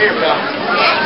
here, pal.